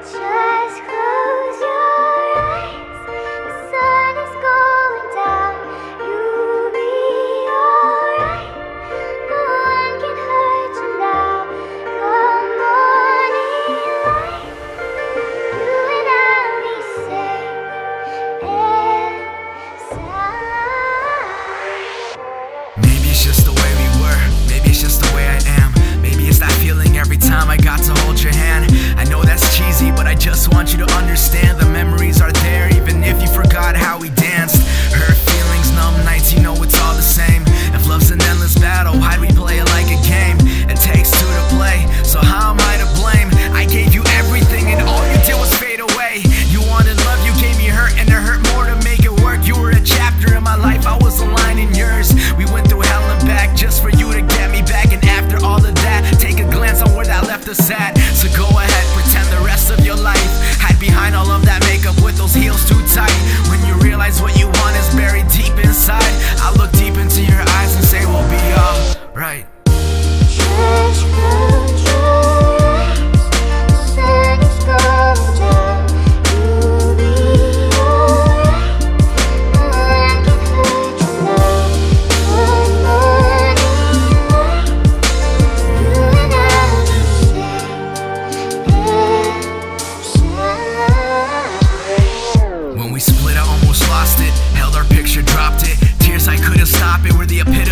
Just close your eyes. The understand the stop it. Were the epitome